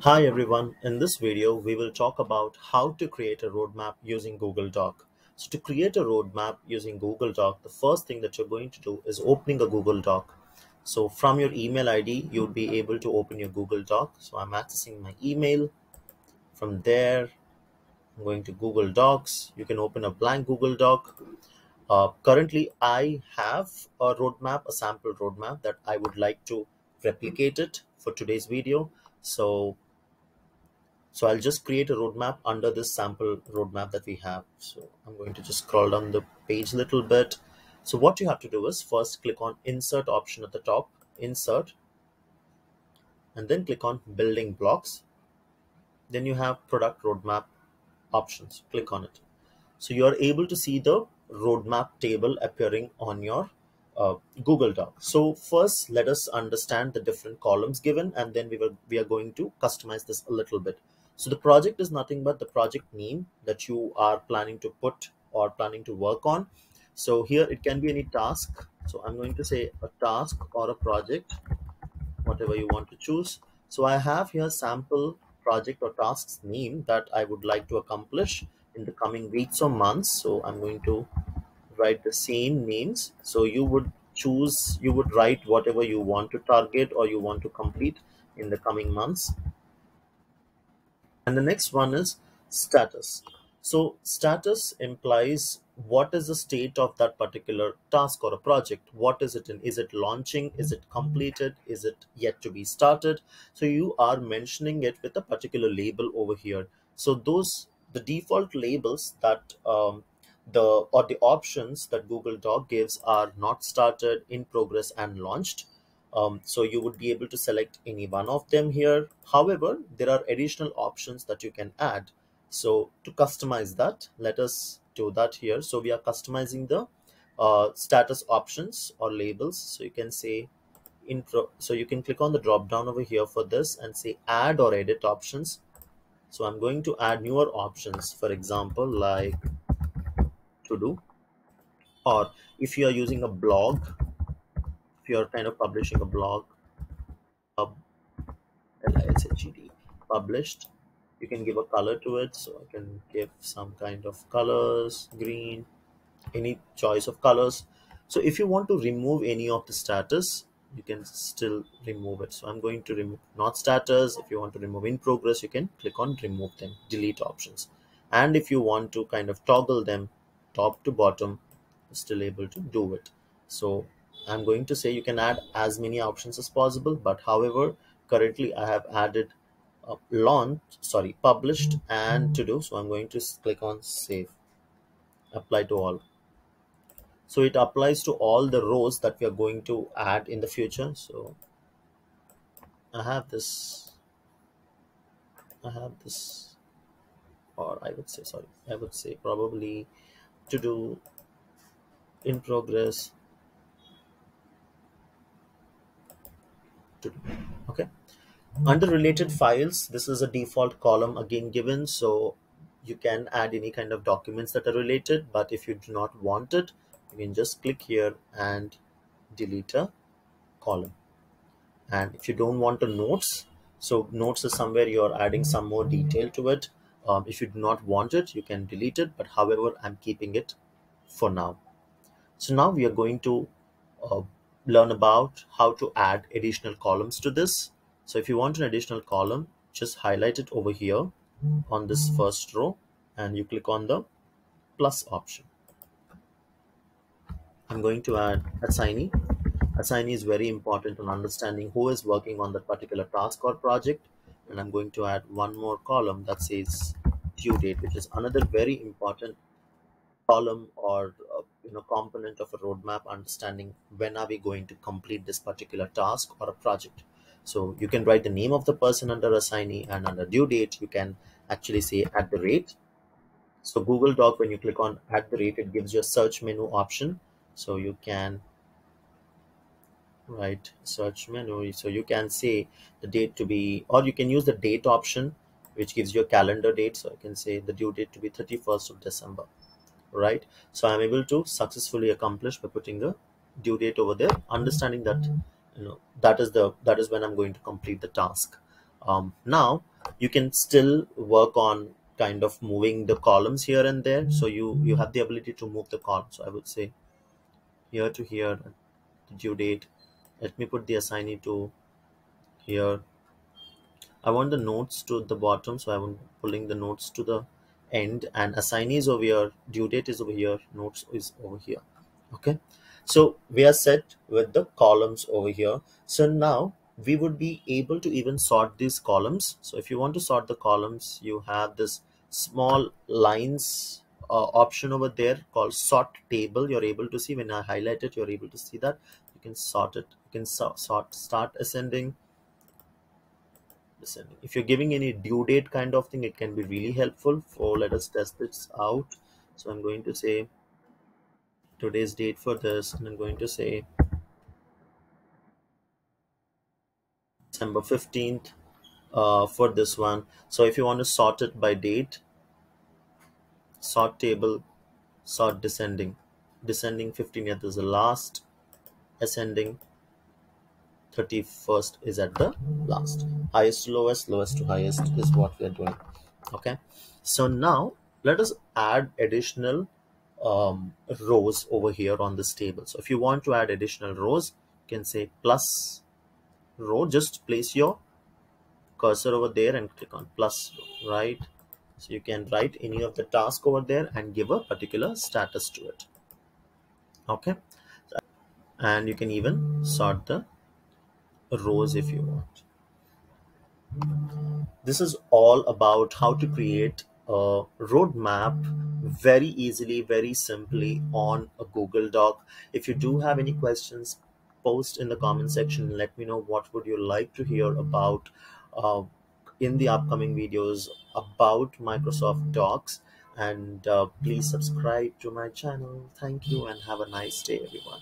Hi everyone, in this video we will talk about how to create a roadmap using Google Doc. So to create a roadmap using Google Doc, the first thing that you're going to do is opening a Google Doc. So from your email ID, you'll be able to open your Google Doc. So I'm accessing my email. From there, I'm going to Google Docs. You can open a blank Google Doc. Uh, currently, I have a roadmap, a sample roadmap that I would like to replicate it for today's video. So so I'll just create a roadmap under this sample roadmap that we have. So I'm going to just scroll down the page a little bit. So what you have to do is first click on insert option at the top, insert, and then click on building blocks. Then you have product roadmap options, click on it. So you are able to see the roadmap table appearing on your uh, Google Doc. So first, let us understand the different columns given, and then we will we are going to customize this a little bit. So the project is nothing but the project name that you are planning to put or planning to work on. So here it can be any task. So I'm going to say a task or a project, whatever you want to choose. So I have here sample project or tasks name that I would like to accomplish in the coming weeks or months. So I'm going to write the same names. So you would choose, you would write whatever you want to target or you want to complete in the coming months and the next one is status. So status implies what is the state of that particular task or a project. What is it in? Is it launching? Is it completed? Is it yet to be started? So you are mentioning it with a particular label over here. So those the default labels that um, the or the options that google doc gives are not started in progress and launched um, so you would be able to select any one of them here. However, there are additional options that you can add. So to customize that, let us do that here. So we are customizing the uh, status options or labels. So you can say intro. So you can click on the drop down over here for this and say add or edit options. So I'm going to add newer options, for example, like to do, or if you are using a blog if you're kind of publishing a blog pub L-I-S-H-E-D, published you can give a color to it. So i can give some kind of colors green any choice of colors. So if you want to remove any of the status you can still remove it. So i'm going to remove not status. If you want to remove in progress you can click on remove them delete options. And if you want to kind of toggle them top to bottom still able to do it. So I'm going to say you can add as many options as possible, but however, currently I have added uh, launch, sorry, published and to do. So I'm going to click on save, apply to all. So it applies to all the rows that we are going to add in the future. So I have this, I have this, or I would say, sorry, I would say probably to do in progress to do okay. Under related files this is a default column again given. So you can add any kind of documents that are related but if you do not want it you can just click here and delete a column. And if you don't want a notes so notes is somewhere you're adding some more detail to it. Um, if you do not want it you can delete it but however i'm keeping it for now. So now we are going to uh, learn about how to add additional columns to this. So if you want an additional column, just highlight it over here on this first row and you click on the plus option. I'm going to add assignee. Assignee is very important in understanding who is working on that particular task or project. And I'm going to add one more column that says due date, which is another very important column or uh, you know component of a roadmap understanding when are we going to complete this particular task or a project. So you can write the name of the person under assignee and under due date you can actually say at the rate. So google doc when you click on at the rate it gives you a search menu option. So you can write search menu. So you can say the date to be or you can use the date option which gives you a calendar date. So i can say the due date to be 31st of december right? So i'm able to successfully accomplish by putting the due date over there understanding that you know that is the that is when i'm going to complete the task. Um, now you can still work on kind of moving the columns here and there. So you you have the ability to move the columns so i would say here to here the due date. Let me put the assignee to here. I want the notes to the bottom so I'm pulling the notes to the end and assignee is over here due date is over here notes is over here. Okay? So we are set with the columns over here. So now we would be able to even sort these columns. So if you want to sort the columns you have this small lines uh, option over there called sort table. You're able to see when I highlight it you're able to see that. You can sort it you can sort start ascending descending if you're giving any due date kind of thing it can be really helpful for let us test this out. So I'm going to say today's date for this and I'm going to say December 15th uh, for this one. So if you want to sort it by date sort table sort descending. Descending 15th is the last ascending 31st is at the last. Highest to lowest lowest to highest is what we are doing. Okay? So now let us add additional um, rows over here on this table. So if you want to add additional rows you can say plus row. Just place your cursor over there and click on plus row, right? So you can write any of the task over there and give a particular status to it. Okay? And you can even sort the rows if you want. This is all about how to create a roadmap very easily very simply on a google doc. If you do have any questions post in the comment section. Let me know what would you like to hear about uh, in the upcoming videos about microsoft docs. And uh, please subscribe to my channel. Thank you and have a nice day everyone